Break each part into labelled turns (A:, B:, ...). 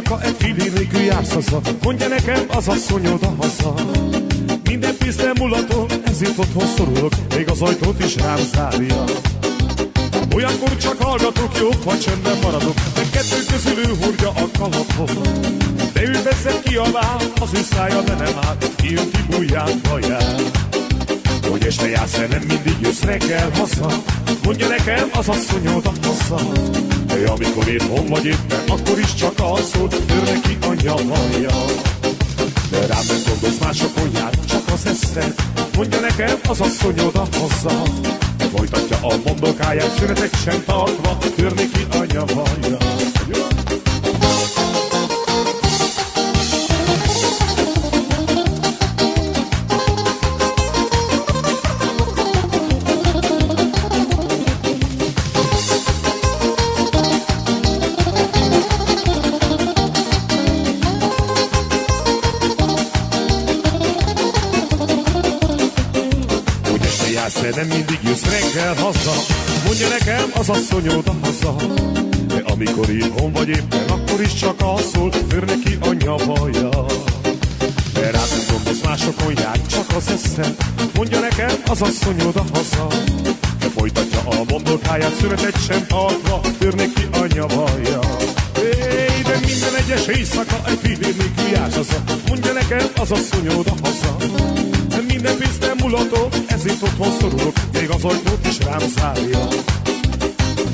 A: éjszaka egy filér nélkül jársz haza, mondja nekem az asszonyod a haza. Minden pénz nem mulatom, ezért otthon szorulok, még az ajtót is rám zárja. Olyankor csak hallgatok, jobb, ha csöndben maradok, de kettő közül ő hordja a kalapot. De ő vezet ki a vár, az ő szája be nem áll, kijön ki bujján haján. Jársz -e, nem mindig jössz reggel haza, mondja nekem az asszonyod a haza. De amikor itthon vagy éppen, akkor is csak alszol, tör neki a nyavaja. De rám nem gondolsz másokon jár, csak az eszed, mondja nekem az asszonyod a haza. Folytatja a mondokáját, szünetek sem tartva, tör neki a nyavaja. Jársz nem mindig jössz reggel haza. Mondja nekem az asszonyod a haza. De amikor itthon vagy éppen, akkor is csak alszol Tör neki a nyavaja De rád nem gondolsz, másokon jár, csak az eszed Mondja nekem az asszonyod a haza. De folytatja a mondokáját, szünetet sem tartva Tör neki a nyavaja de minden egyes éjszaka egy filér nélkül jársz haza. Mondja nekem az asszonyod a haza. de minden nem mulatom, ezért otthon szorulok, még az ajtót is rám zárja.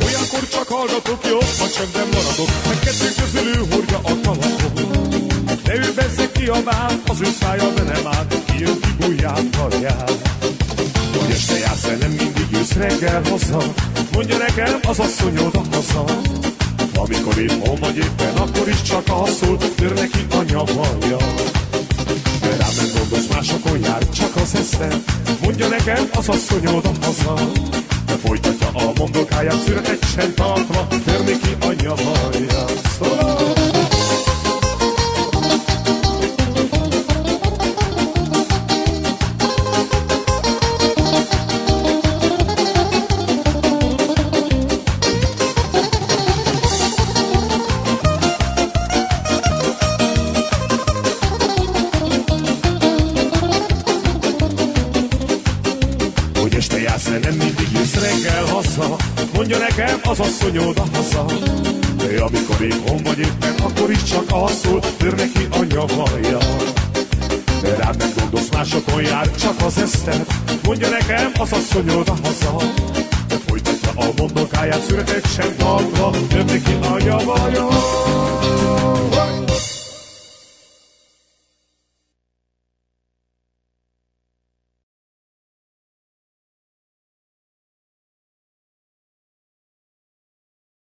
A: Olyankor csak hallgatok, jó, ha csendben maradok, meg kettő közül ő hordja a kalapot. De ő a vár, az ő szája be nem áll, kijön ki bujján karján. Hogy este jársz nem mindig jössz reggel haza, mondja nekem az asszonyod a haza. Amikor itthon vagy éppen, akkor is csak alszol, tör neki a nyavaja. Eszed Mondja nekem az asszonyod a haza. De folytatja a mondokáját, szünetet sem tartva Tör neki a nyavaja el, nem mindig jössz reggel haza. Mondja nekem az asszonyod a haza. De amikor itthon vagy éppen, akkor is csak alszol Tör neki a nyavaja. De rád nem gondolsz, másokon jár, csak az eszted. Mondja nekem az asszonyod a haza. De folytatja a mondokáját, szüretet sem tartva Tör neki a nyavaja